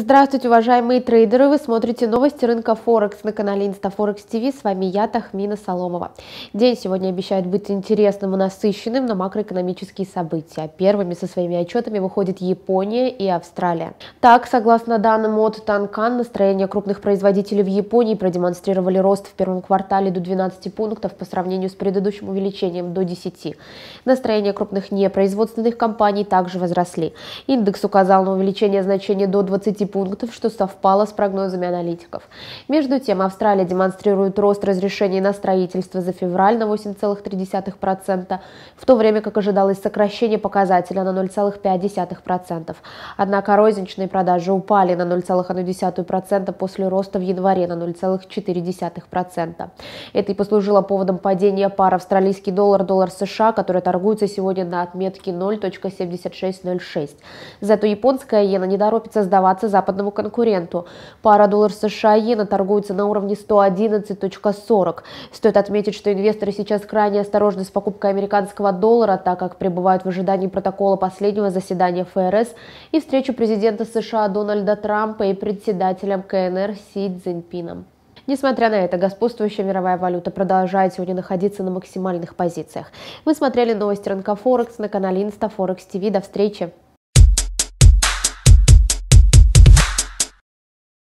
Здравствуйте, уважаемые трейдеры! Вы смотрите новости рынка Форекс на канале InstaForex TV. С вами я, Тахмина Соломова. День сегодня обещает быть интересным и насыщенным на макроэкономические события. Первыми со своими отчетами выходят Япония и Австралия. Так, согласно данным от Танкан, настроение крупных производителей в Японии продемонстрировали рост в первом квартале до 12 пунктов по сравнению с предыдущим увеличением до 10. Настроения крупных непроизводственных компаний также возросли. Индекс указал на увеличение значения до 20 10 пунктов, что совпало с прогнозами аналитиков. Между тем, Австралия демонстрирует рост разрешений на строительство за февраль на 8,3%, в то время как ожидалось сокращение показателя на 0,5%. Однако розничные продажи упали на 0,1% после роста в январе на 0,4%. Это и послужило поводом падения пар австралийский доллар, доллар США, который торгуется сегодня на отметке 0.7606. Зато японская иена не торопится сдаваться западному конкуренту. Пара доллар США иена торгуется на уровне 111.40. Стоит отметить, что инвесторы сейчас крайне осторожны с покупкой американского доллара, так как пребывают в ожидании протокола последнего заседания ФРС и встречу президента США Дональда Трампа и председателем КНР Си Цзиньпином. Несмотря на это, господствующая мировая валюта продолжает сегодня находиться на максимальных позициях. Вы смотрели новости рынка Форекс на канале InstaForex TV. До встречи!